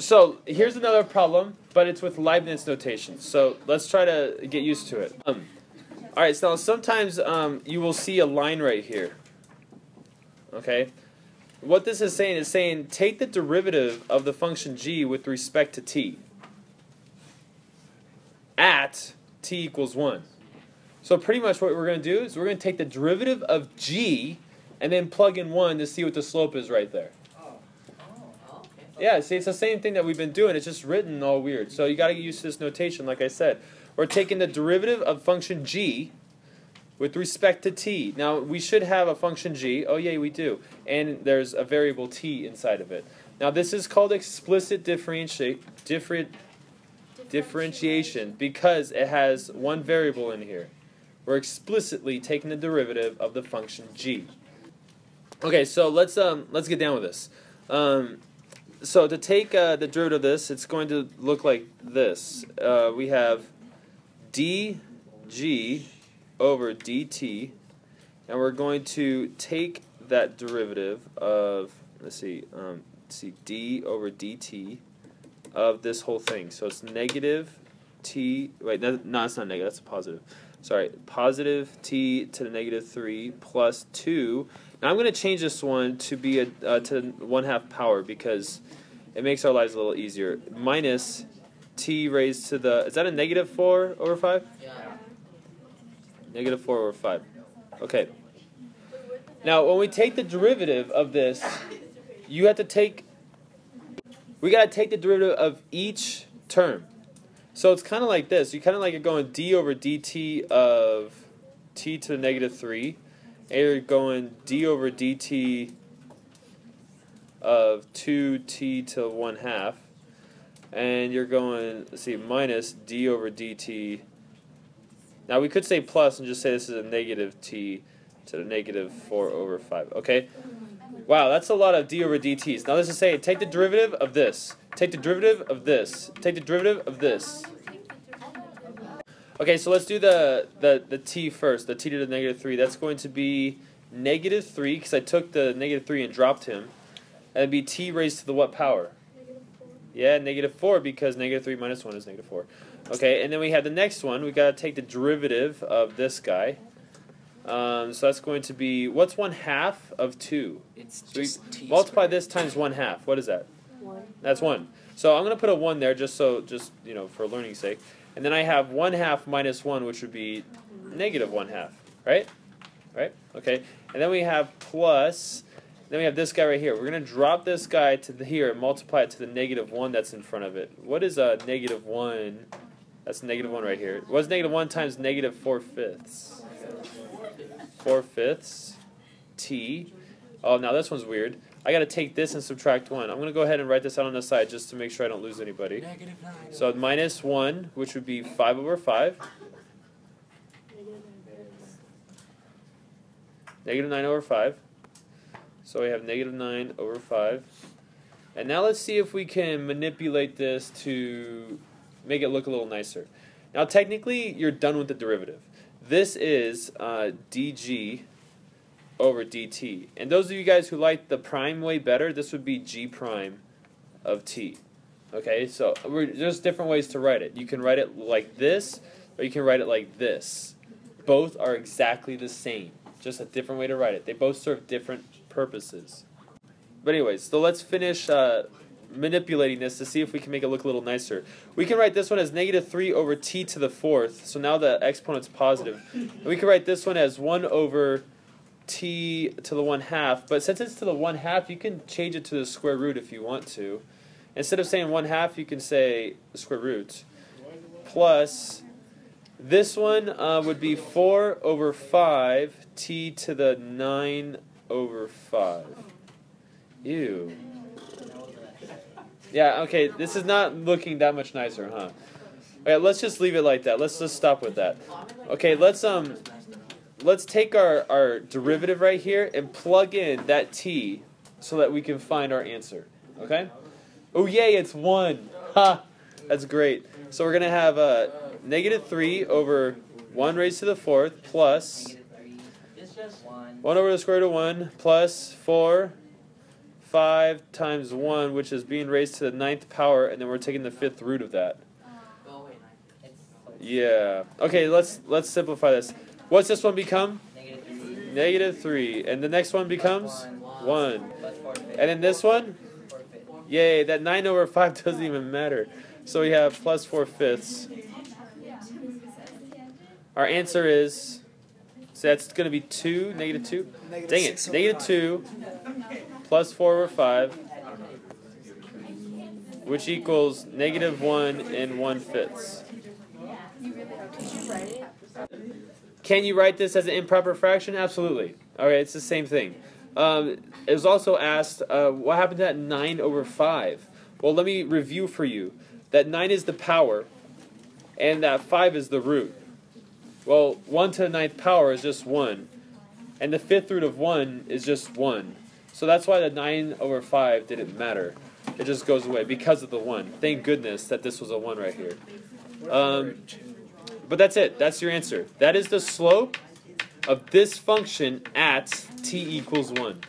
So here's another problem, but it's with Leibniz notation. So let's try to get used to it. Um, all right, so sometimes um, you will see a line right here. Okay? What this is saying is saying take the derivative of the function g with respect to t at t equals 1. So pretty much what we're going to do is we're going to take the derivative of g and then plug in 1 to see what the slope is right there. Yeah, see, it's the same thing that we've been doing. It's just written all weird. So you got to get used to this notation, like I said. We're taking the derivative of function g with respect to t. Now, we should have a function g. Oh, yeah, we do. And there's a variable t inside of it. Now, this is called explicit differentiate, different, differentiation because it has one variable in here. We're explicitly taking the derivative of the function g. Okay, so let's um let's get down with this. Um, so to take uh, the derivative of this, it's going to look like this. Uh, we have dg over dt, and we're going to take that derivative of, let's see, um, let's see, d over dt of this whole thing. So it's negative t, wait, no, it's not negative, that's a positive. Sorry, positive t to the negative 3 plus 2. Now I'm going to change this one to be a, uh, to 1 half power because it makes our lives a little easier. Minus t raised to the, is that a negative 4 over 5? Yeah. Negative 4 over 5. Okay. Now, when we take the derivative of this, you have to take, we got to take the derivative of each term. So it's kind of like this. You kind of like you're going d over dt of t to the negative 3. You're going d over dt of 2t to 1 half. And you're going, let's see, minus d over dt. Now we could say plus and just say this is a negative t to the negative 4 over 5. Okay? Wow, that's a lot of d over dt's. Now let's just say take the derivative of this. Take the derivative of this. Take the derivative of this. Okay, so let's do the, the, the t first, the t to the negative 3. That's going to be negative 3, because I took the negative 3 and dropped him. And it'd be t raised to the what power? Yeah, negative 4, because negative 3 minus 1 is negative 4. Okay, and then we have the next one. We've got to take the derivative of this guy. Um, so that's going to be, what's 1 half of 2? It's So just t multiply squared. this times 1 half. What is that? One. That's 1. So I'm going to put a 1 there just so, just, you know, for learning's sake. And then I have 1 half minus 1, which would be negative 1 half, right? Right? Okay. And then we have plus, then we have this guy right here. We're going to drop this guy to the here and multiply it to the negative 1 that's in front of it. What is a negative 1? That's negative 1 right here. What's negative 1 times negative 4 fifths? 4 fifths. T. Oh, now this one's weird. I got to take this and subtract 1. I'm going to go ahead and write this out on the side just to make sure I don't lose anybody. So minus 1, which would be 5 over 5. Negative 9 over 5. So we have negative 9 over 5. And now let's see if we can manipulate this to make it look a little nicer. Now technically, you're done with the derivative. This is uh, dg over dt. And those of you guys who like the prime way better, this would be g prime of t. Okay, so there's different ways to write it. You can write it like this, or you can write it like this. Both are exactly the same, just a different way to write it. They both serve different purposes. But anyways, so let's finish uh, manipulating this to see if we can make it look a little nicer. We can write this one as negative 3 over t to the fourth, so now the exponent's positive. And we can write this one as 1 over t to the 1 half, but since it's to the 1 half, you can change it to the square root if you want to. Instead of saying 1 half, you can say square root. Plus, this one uh, would be 4 over 5 t to the 9 over 5. Ew. Yeah, okay, this is not looking that much nicer, huh? Okay, let's just leave it like that. Let's just stop with that. Okay, let's um let's take our, our derivative right here and plug in that t so that we can find our answer. Okay? Oh yay, it's one. Ha! That's great. So we're gonna have uh, negative three over one raised to the fourth plus Negative 3. It's just 1. one over the square root of one plus four 5 times 1, which is being raised to the ninth power, and then we're taking the fifth root of that. Yeah. Okay, let's let's simplify this. What's this one become? Negative 3. And the next one becomes 1. And then this one? Yay, that 9 over 5 doesn't even matter. So we have plus 4 fifths. Our answer is, so that's going to be 2, negative 2. Negative Dang it, six over negative five. 2 plus 4 over 5, which equals negative 1 and 1 fifths. Can you write this as an improper fraction? Absolutely. All right, it's the same thing. Um, it was also asked, uh, what happened to that 9 over 5? Well, let me review for you. That 9 is the power, and that 5 is the root. Well, 1 to the ninth power is just 1, and the fifth root of 1 is just 1. So that's why the 9 over 5 didn't matter. It just goes away because of the 1. Thank goodness that this was a 1 right here. Um, but that's it. That's your answer. That is the slope of this function at t equals 1.